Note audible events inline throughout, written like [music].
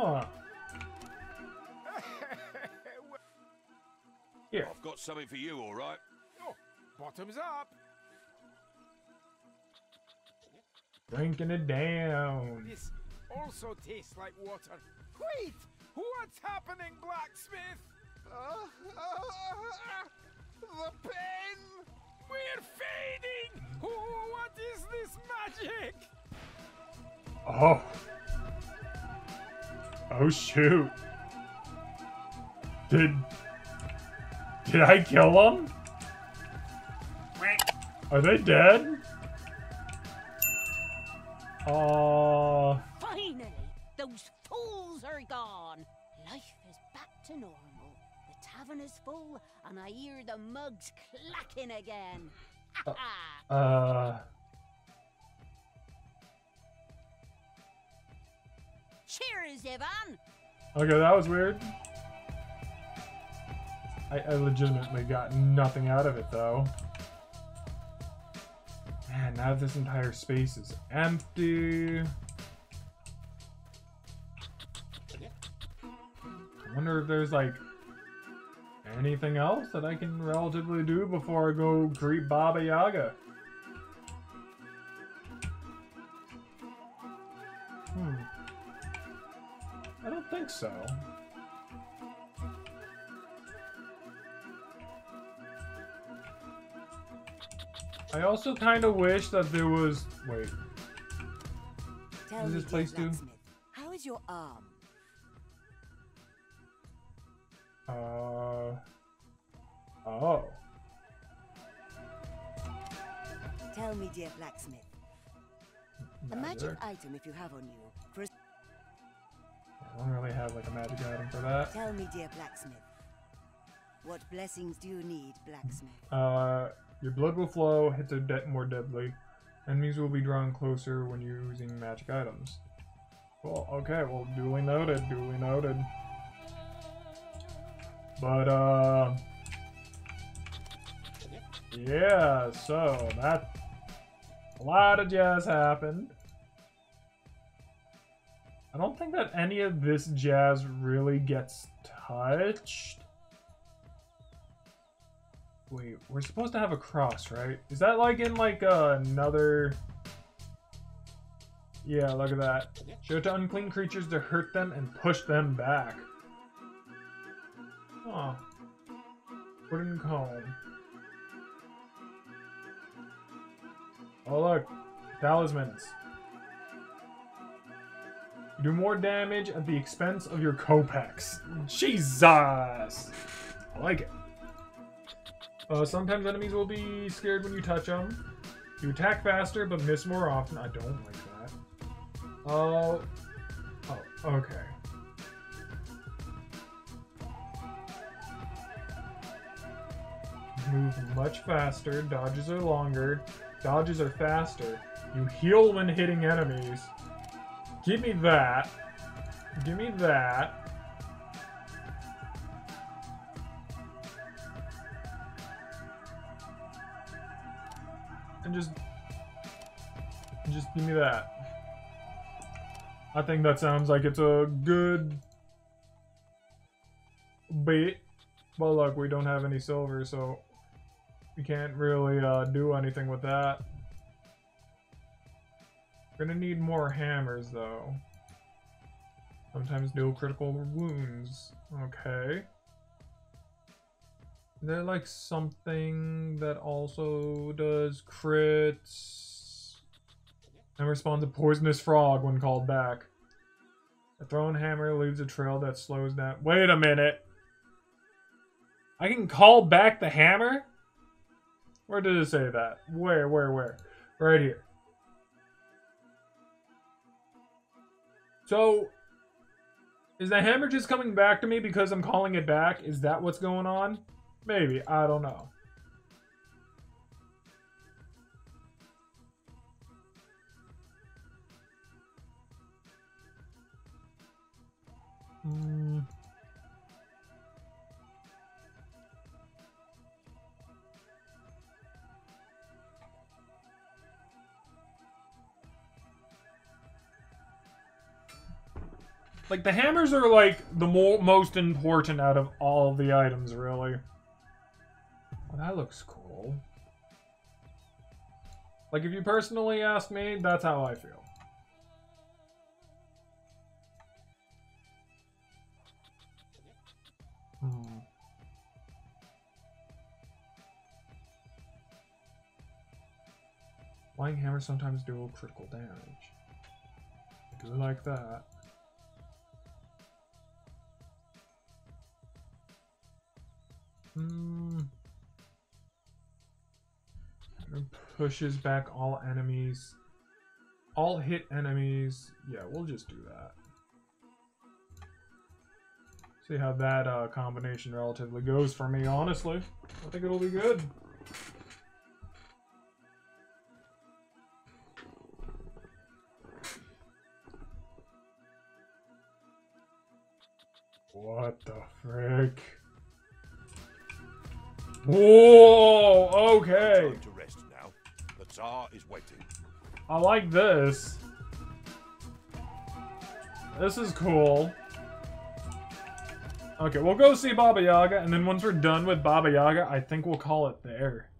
Huh. [laughs] Here. I've got something for you, all right? oh, bottoms up. Drinking it down. This also tastes like water. Wait! What's happening, blacksmith? Uh, [laughs] the pen! We're fading! Oh, [laughs] what is this magic? Oh. Oh shoot. Did Did I kill them? Are they dead? Uh Finally, those fools are gone. Life is back to normal. The tavern is full, and I hear the mugs clacking again. uh Cheers, Ivan! Okay, that was weird. I, I legitimately got nothing out of it though. Man, now this entire space is empty. I wonder if there's like anything else that I can relatively do before I go greet Baba Yaga. Think so. I also kind of wish that there was. Wait. Tell does me, this dear place do? blacksmith, How is your arm? Uh. Oh. Tell me, dear blacksmith. A magic item if you have on you. For I have like a magic item for that. Tell me, dear blacksmith. What blessings do you need, blacksmith? Uh, your blood will flow, hits are de- more deadly. Enemies will be drawn closer when you're using magic items. Well, okay, well, duly noted, duly noted. But, uh... Yeah, so that... A lot of jazz happened. I don't think that any of this jazz really gets touched. Wait, we're supposed to have a cross, right? Is that like in like uh, another... Yeah, look at that. Show to unclean creatures to hurt them and push them back. Huh. Wooden comb. Oh look, talismans. Do more damage at the expense of your kopecks. Jesus! I like it. Uh, sometimes enemies will be scared when you touch them. You attack faster, but miss more often. I don't like that. Oh. Oh, okay. Move much faster. Dodges are longer. Dodges are faster. You heal when hitting enemies. Give me that. Give me that. And just... Just give me that. I think that sounds like it's a good bait. But look, we don't have any silver, so we can't really uh, do anything with that. Gonna need more hammers, though. Sometimes deal critical wounds. Okay. Is there like something that also does crits? And responds a poisonous frog when called back. A thrown hammer leaves a trail that slows down. Wait a minute. I can call back the hammer? Where did it say that? Where, where, where? Right here. So, is the hammer just coming back to me because I'm calling it back? Is that what's going on? Maybe. I don't know. Hmm. Like, the hammers are, like, the mo most important out of all the items, really. Well, that looks cool. Like, if you personally ask me, that's how I feel. Hmm. Flying hammers sometimes do critical damage. I do like that. Hmm. Pushes back all enemies. All hit enemies. Yeah, we'll just do that. See how that uh, combination relatively goes for me, honestly. I think it'll be good. What the frick? Whoa, okay. Time to rest now. The Tsar is waiting. I like this. This is cool. Okay, we'll go see Baba Yaga, and then once we're done with Baba Yaga, I think we'll call it there.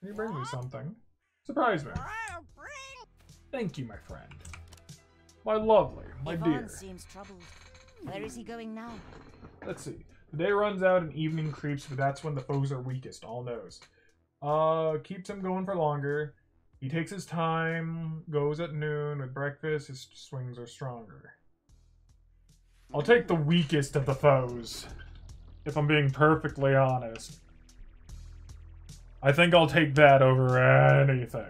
Can you bring me something? Surprise me. Thank you, my friend. My lovely, my Ivan dear. seems troubled. Where is he going now? Let's see. The day runs out and evening creeps, but that's when the foes are weakest, all knows. Uh, keeps him going for longer. He takes his time, goes at noon with breakfast, his swings are stronger. I'll take the weakest of the foes, if I'm being perfectly honest. I think I'll take that over anything.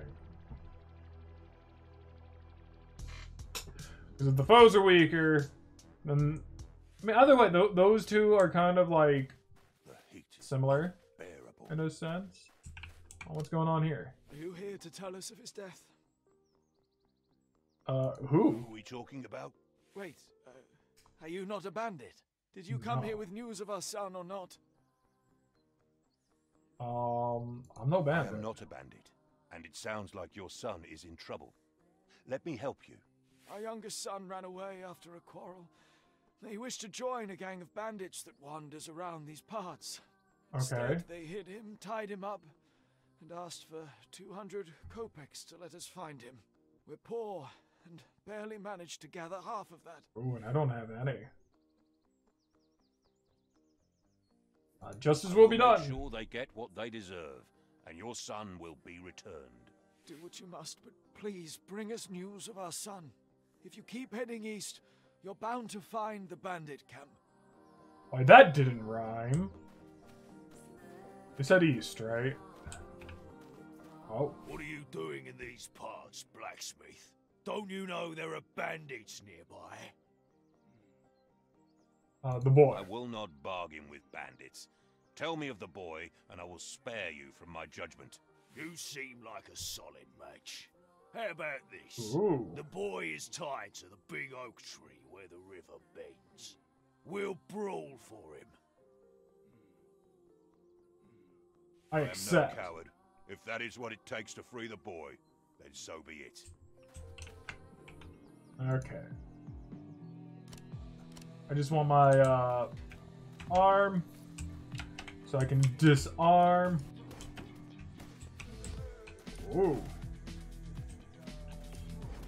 Because if the foes are weaker, then I mean, either way, th- those two are kind of like The heat is similar bearable. in a sense. Oh, what's going on here? Are you here to tell us of his death? Uh, Who who? are we talking about? Wait, uh, are you not a bandit? Did you come here with news of our son or not? Um, I'm no I bandit. am not a bandit, and it sounds like your son is in trouble. Let me help you. Our youngest son ran away after a quarrel. He wished to join a gang of bandits that wanders around these parts. Okay. Instead, they hid him, tied him up, and asked for 200 kopecks to let us find him. We're poor and barely managed to gather half of that. Oh, and I don't have any. Uh, justice will be Make done. sure they get what they deserve, and your son will be returned. Do what you must, but please bring us news of our son. If you keep heading east, you're bound to find the bandit camp. Why, that didn't rhyme. You said east, right? Oh, What are you doing in these parts, blacksmith? Don't you know there are bandits nearby? uh, the boy. I will not bargain with bandits. Tell me of the boy, and I will spare you from my judgment. You seem like a solid match. How about this? Ooh. The boy is tied to the big oak tree where the river bends. We'll brawl for him. I I am accept. no coward. If that is what it takes to free the boy, then so be it. Okay. I just want my uh, arm so I can disarm. Ooh.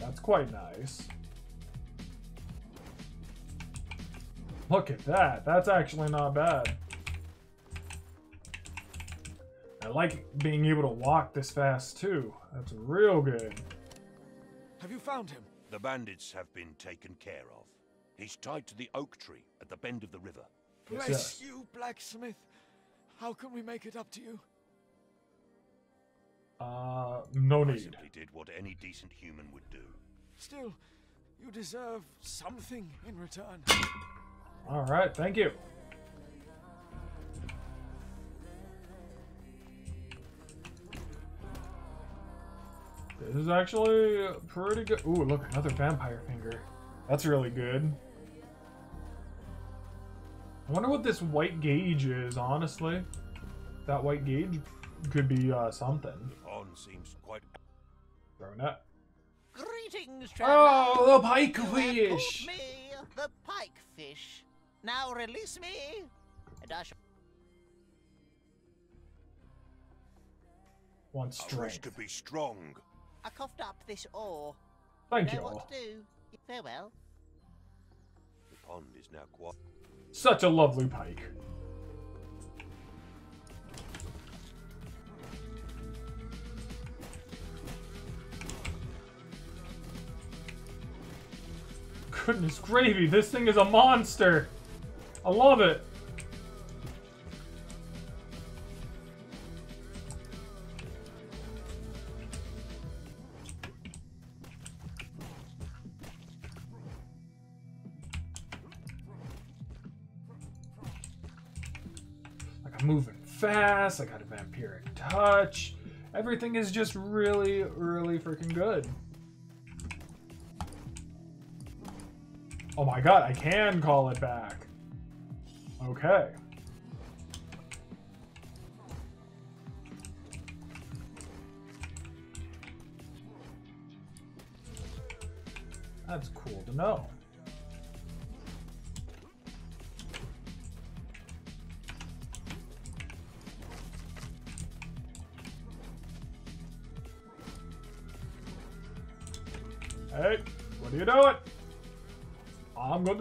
That's quite nice. Look at that. That's actually not bad. I like being able to walk this fast too. That's real good. Have you found him? The bandits have been taken care of. He's tied to the oak tree at the bend of the river. Bless yes. you, blacksmith. How can we make it up to you? Uh, no I need. simply did what any decent human would do. Still, you deserve something in return. All right, thank you. This is actually pretty good. Ooh, look, another vampire finger. That's really good. I wonder what this white gauge is, honestly. That white gauge could be uh, something. Ivan seems quite. Throw net. Greetings, Oh, the pike fish! caught me, the pike fish. Now release me, and I shall. One I wish strength. to be strong. I coughed up this ore. Thank you. what to do. Farewell. The pond is now quiet. Such a lovely pike. Goodness gravy, this thing is a monster! I love it! Like I'm moving fast, I got a vampiric touch. Everything is just really, really freaking good. Oh my god, I can call it back. Okay. That's cool to know.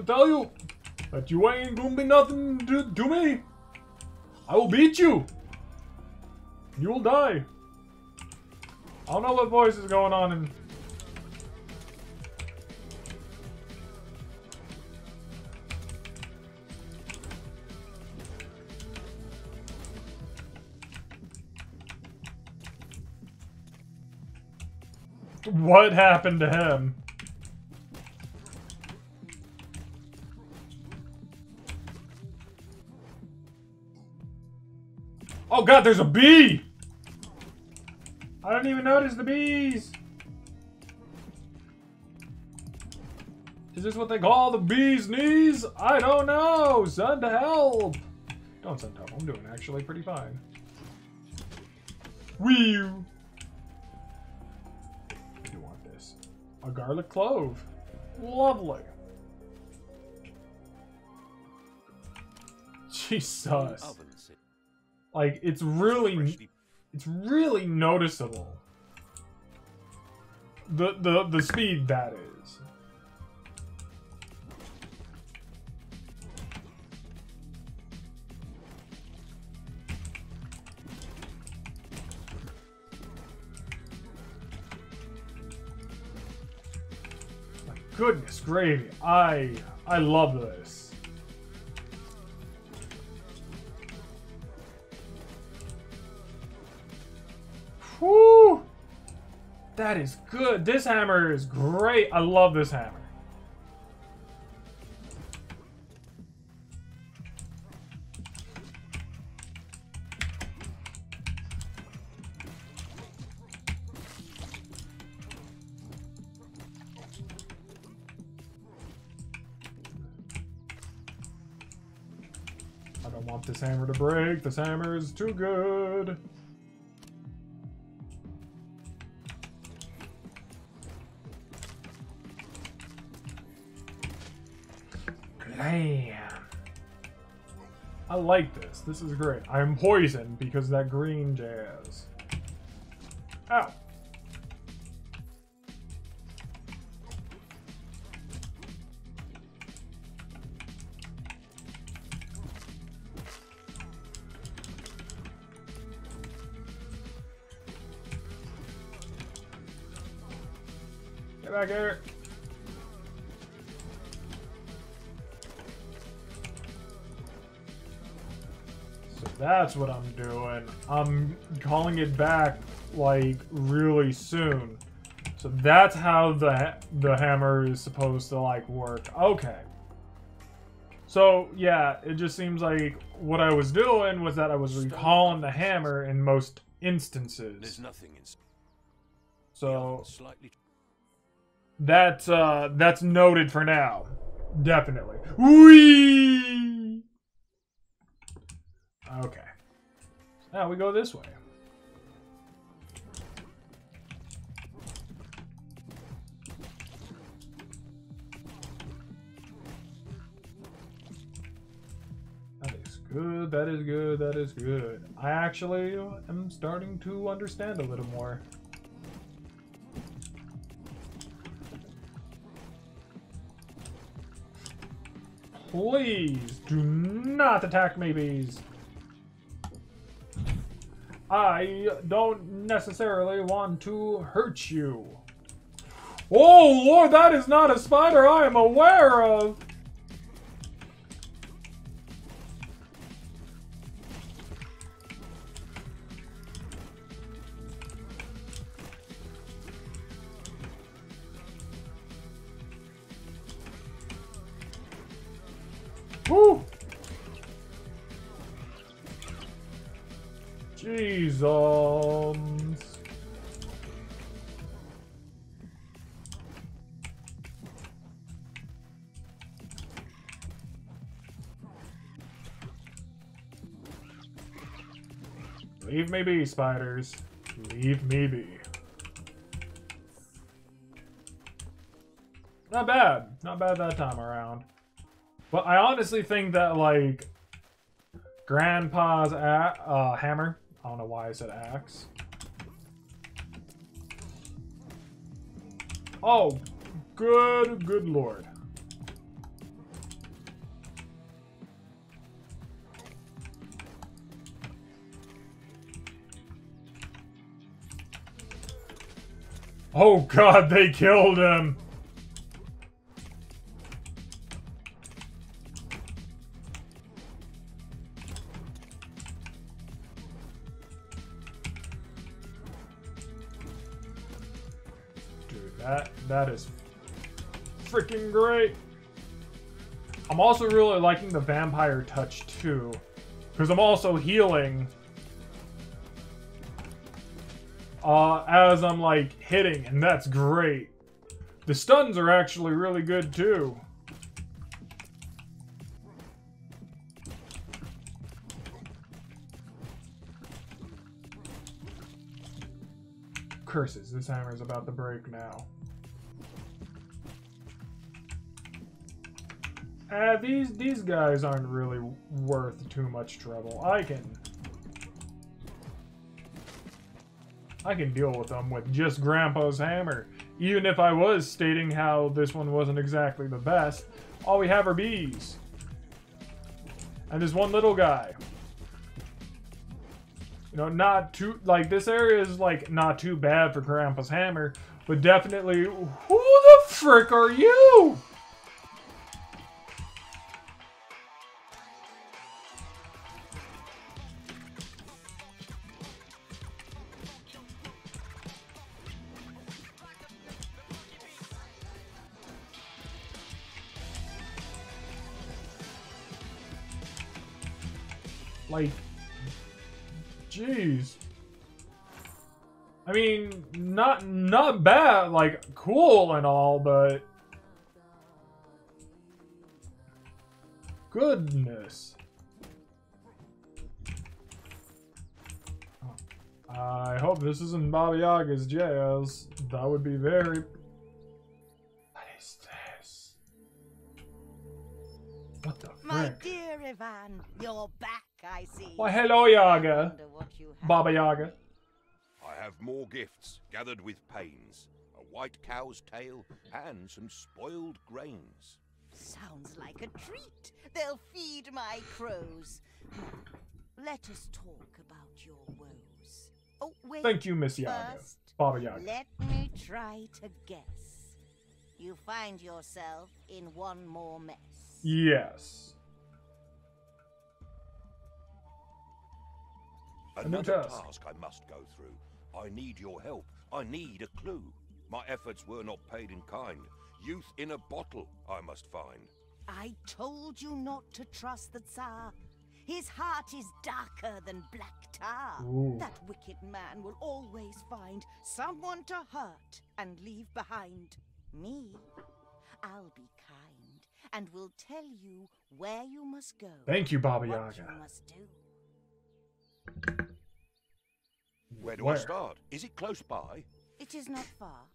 Tell you that you ain't gonna be nothing to, to me. I will beat you. You will die. I don't know what voice is going on in. What happened to him? Oh god, there's a bee! I didn't even notice the bees! Is this what they call the bee's knees? I don't know! Send help! Don't send help, I'm doing actually pretty fine. Wee! I do want this. A garlic clove. Lovely. Jesus. Like it's really it's really noticeable. The the the speed that is. My goodness gravy. I I love this. That is good. This hammer is great. I love this hammer. I don't want this hammer to break. This hammer is too good. I like this. This is great. I am poisoned because that green jazz. That's what I'm doing. I'm calling it back like really soon. So that's how the ha- the hammer is supposed to like work. Okay. So yeah, it just seems like what I was doing was that I was recalling the hammer in most instances. There's instances. nothing in So slightly. that's uh that's noted for now. Definitely. Whee! Okay. Now we go this way. That is good, that is good, that is good. I actually am starting to understand a little more. Please do not attack me, bees. I don't necessarily want to hurt you. Oh, Lord, that is not a spider I am aware of. Leave me be, spiders. Leave me be. Not bad. Not bad that time around. But I honestly think that, like, Grandpa's uh, hammer. I don't know why I said axe. Oh, good, good lord. Oh god, they killed him! Dude, that that is freaking great. I'm also really liking the vampire touch too, because I'm also healing uh, as I'm like hitting, and that's great. The stuns are actually really good too. Curses, this hammer is about to break now. Uh, these these guys aren't really worth too much trouble. I can I can deal with them with just Grandpa's hammer. Even if I was stating how this one wasn't exactly the best, all we have are bees. And there's one little guy. You know, not too, like, this area is, like, not too bad for Grandpa's hammer, but definitely, who the frick are you? Like, jeez. I mean, not not bad, like cool and all, but goodness. I hope this isn't Baba Yaga's jails. That would be very. What is this? What the My dear Ivan, you're back, I see. Why, hello, Yaga. Wonder what you have. Baba Yaga. I have more gifts gathered with pains a white cow's tail and some spoiled grains. Sounds like a treat. They'll feed my crows. Let us talk about your woes. Oh, wait. Thank you, Miss Yaga. First, Baba Yaga. let me try to guess. You find yourself in one more mess. Yes. Another task. task I must go through. I need your help. I need a clue. My efforts were not paid in kind. Youth in a bottle I must find. I told you not to trust the Tsar. His heart is darker than black tar. Ooh. That wicked man will always find someone to hurt and leave behind. Me, I'll be kind and will tell you where you must go. Thank you, Baba what Yaga. you must do. Where do Where? I start? Is it close by? It is not far,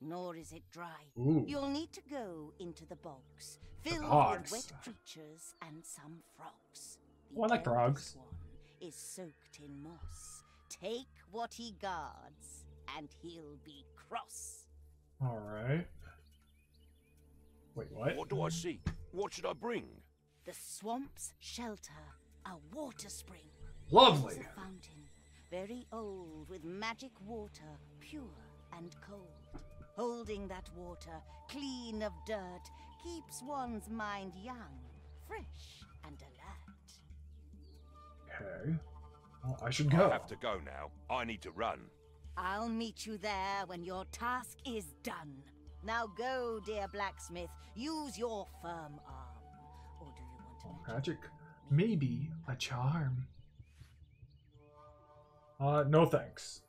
nor is it dry. Ooh. You'll need to go into the bogs, filled bogs. with wet creatures and some frogs. Oh, I like elf frogs. swan is soaked in moss. Take what he guards, and he'll be cross. Alright. Wait, what? What do I seek? What should I bring? The swamp's shelter, a water spring. Lovely. It's a fountain, very old, with magic water, pure and cold. Holding that water, clean of dirt, keeps one's mind young, fresh, and alert. Okay. Well, I should go. I have to go now. I need to run. I'll meet you there when your task is done. Now go, dear blacksmith, use your firm arm. Or do you want to oh, Magic. Maybe a charm. Uh, no thanks.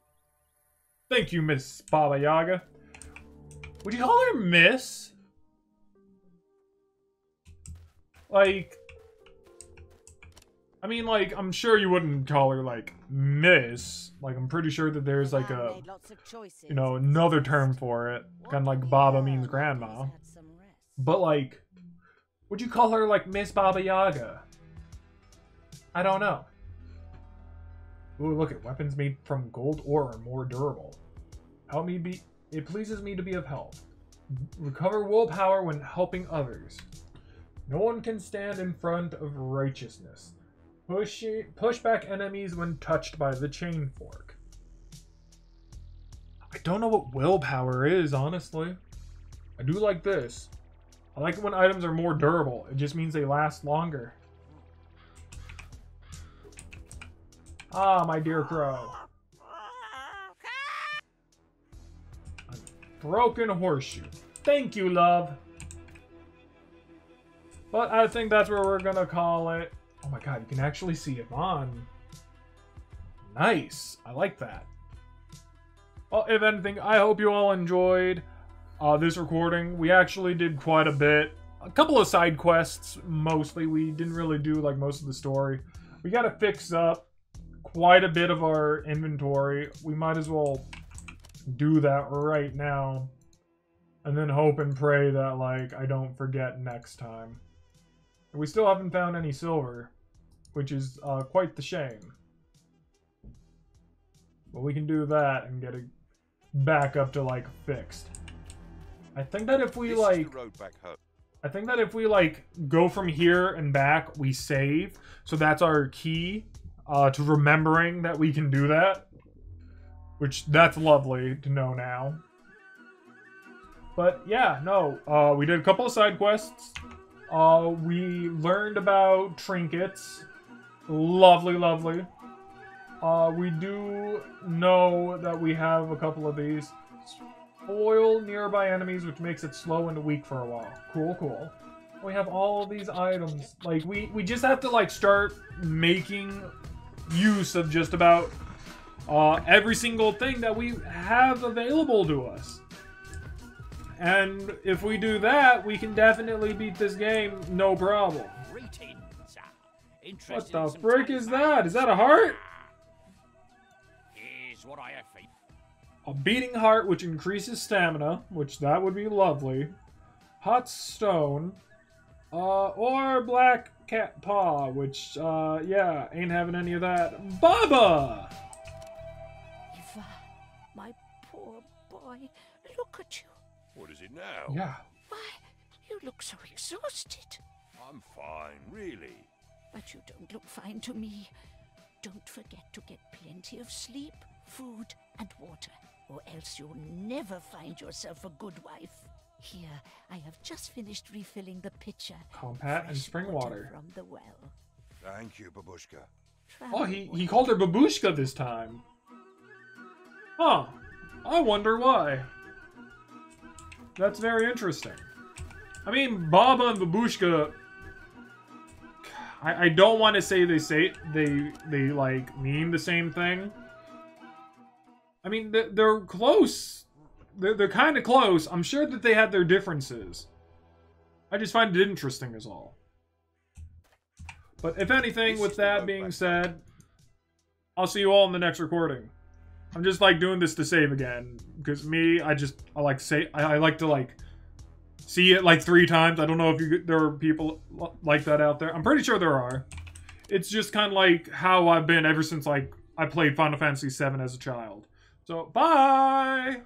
Thank you, Miss Baba Yaga. Would you call her Miss? Like, I mean, like, I'm sure you wouldn't call her, like, Miss. Like, I'm pretty sure that there's, like, a, made lots of choices you know, another term for it. Kind of like Baba means grandma. he's had some rest? But, like, would you call her, like, Miss Baba Yaga? I don't know. Ooh, look at weapons made from gold ore are more durable. Help me be. It pleases me to be of help. Recover willpower when helping others. No one can stand in front of righteousness. Push, push back enemies when touched by the chain fork. I don't know what willpower is, honestly. I do like this. I like it when items are more durable. It just means they last longer. Ah, my dear crow. A broken horseshoe. Thank you, love. But I think that's where we're gonna call it. Oh my god, you can actually see it on. Nice. I like that. Well, if anything, I hope you all enjoyed uh, this recording. We actually did quite a bit. A couple of side quests, mostly. We didn't really do like most of the story. We gotta fix up quite a bit of our inventory. We might as well do that right now. And then hope and pray that like I don't forget next time. We still haven't found any silver, which is uh, quite the shame. But we can do that and get it back up to like fixed. I think that if we this like road back home. I think that if we like go from here and back, we save. So that's our key uh, to remembering that we can do that. Which that's lovely to know now. But yeah, no, uh, we did a couple of side quests. Uh, we learned about trinkets. Lovely, lovely. Uh, we do know that we have a couple of these. Foil nearby enemies, which makes it slow and weak for a while. Cool, cool. We have all these items. Like, we, we just have to, like, start making use of just about uh, every single thing that we have available to us. And if we do that, we can definitely beat this game, no problem. What the frick is that? Is that a heart? Here's what I have for. A beating heart, which increases stamina, which that would be lovely. Hot stone. Uh, or black cat paw, which, uh, yeah, ain't having any of that. Baba! Eva, my poor boy, look at you. What is it now? Yeah. Why, you look so exhausted. I'm fine, really. But you don't look fine to me. Don't forget to get plenty of sleep, food, and water, or else you'll never find yourself a good wife. Here, I have just finished refilling the pitcher. Kompot and spring water. from the well. Thank you, Babushka. Oh, he, he called her Babushka this time. Huh. I wonder why. That's very interesting. I mean, Baba and Babushka. I, I don't want to say they say they they like mean the same thing. I mean, they're, they're close. They're, they're kind of close. I'm sure that they had their differences. I just find it interesting, is all. But if anything, with that being said, I'll see you all in the next recording. I'm just like doing this to save again because me, I just I like say I, I like to like see it like three times. I don't know if you there are people like that out there. I'm pretty sure there are. it's just kind of like how I've been ever since like I played Final Fantasy VII as a child. So bye.